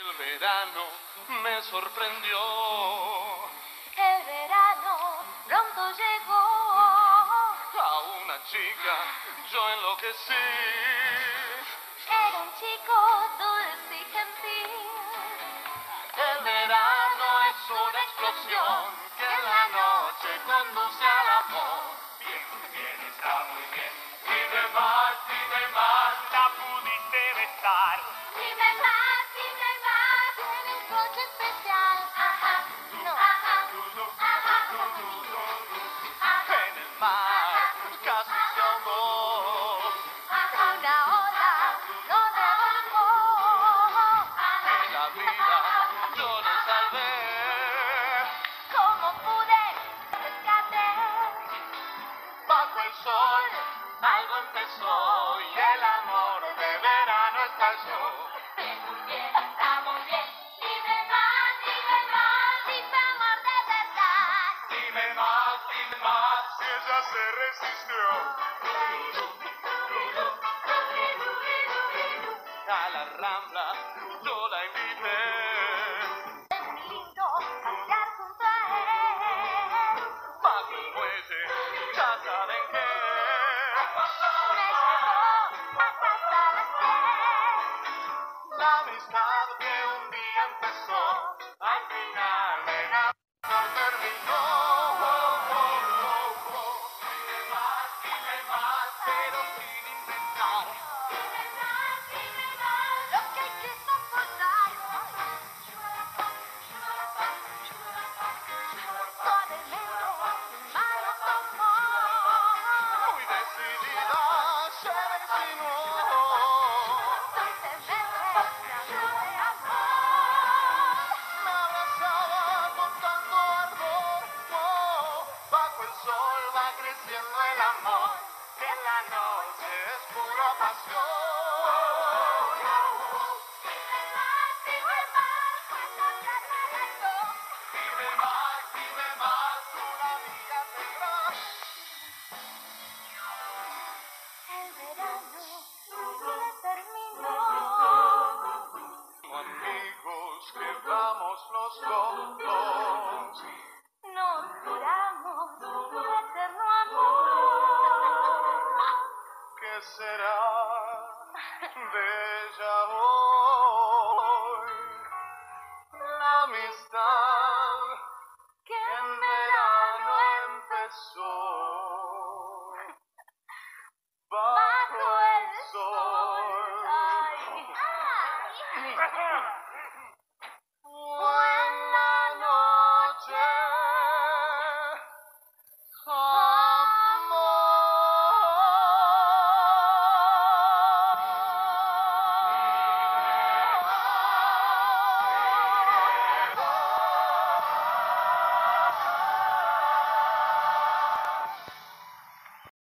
El verano me sorprendió. El verano pronto llegó. A una chica yo enloquecí. Era un chico dulce y gentil. El verano es una explosión que en la noche conduce el sol algo empezó y el amor de verano estalló. Muy bien, está muy bien. Dime más, dime más. Dime amor de verdad. Dime más, dime más. Ella se resistió. La amistad que un día empezó, al final creciendo el amor. Que la noche es pura pasión. cantamos los dos. Nos juramos un eterno amor. ¿Qué será de ella hoy? La amistad que en verano empezó. Bajo el sol. Ay.